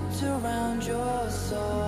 wrapped around your soul.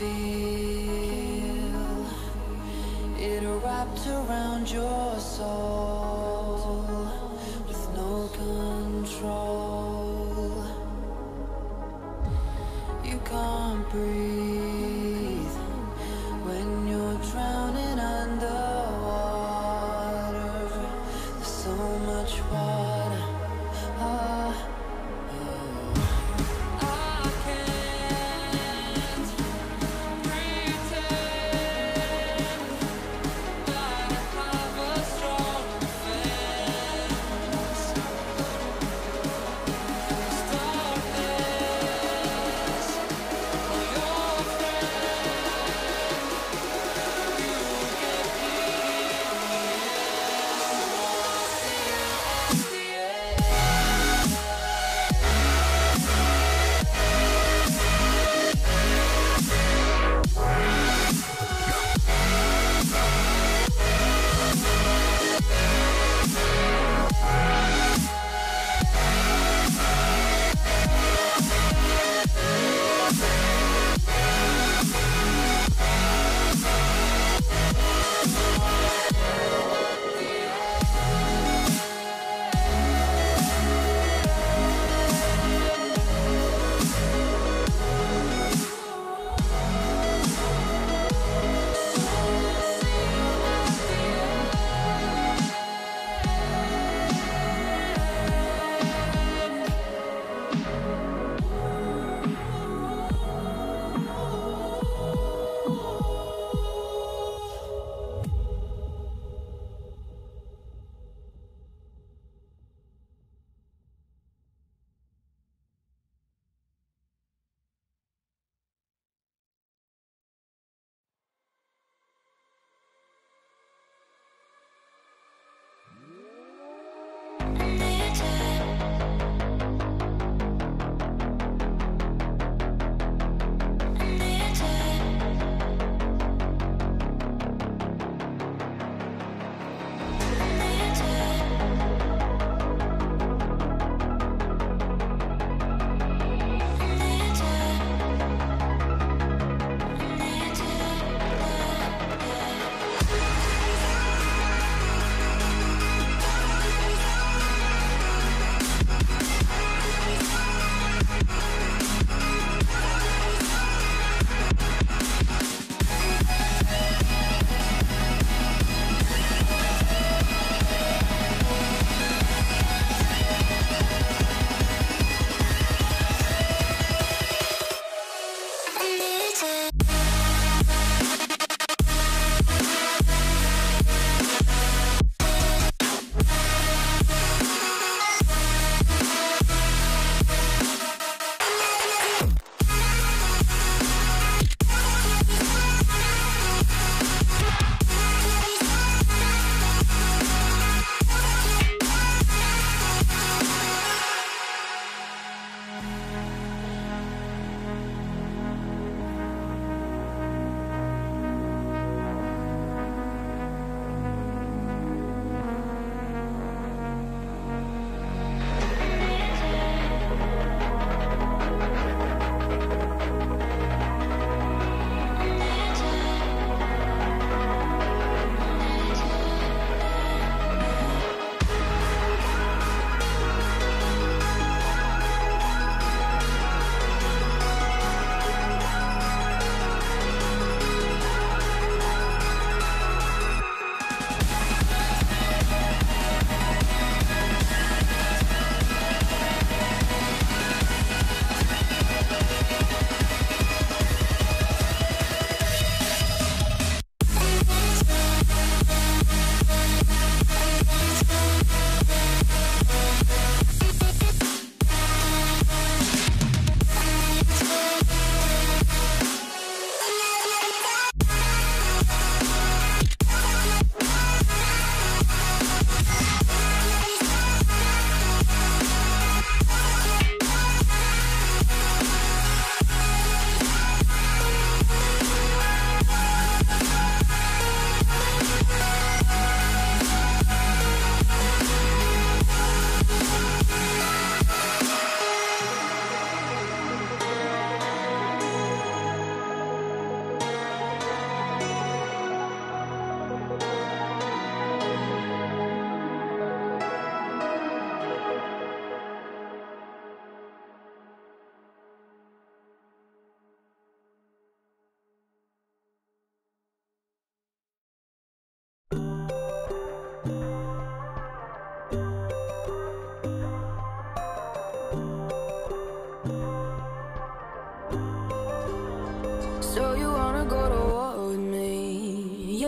feel it wrapped around your soul.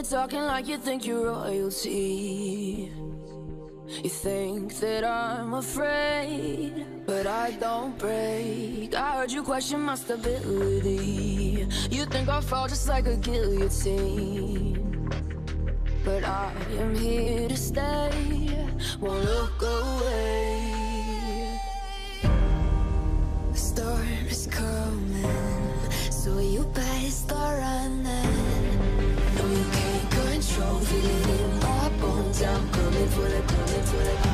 You're talking like you think you're royalty. You think that I'm afraid But I don't break. I heard you question my stability. You think I'll fall just like a guillotine. But I am here to stay. Won't look away. The storm is coming So you better start running. I'm coming for the, coming for the, coming.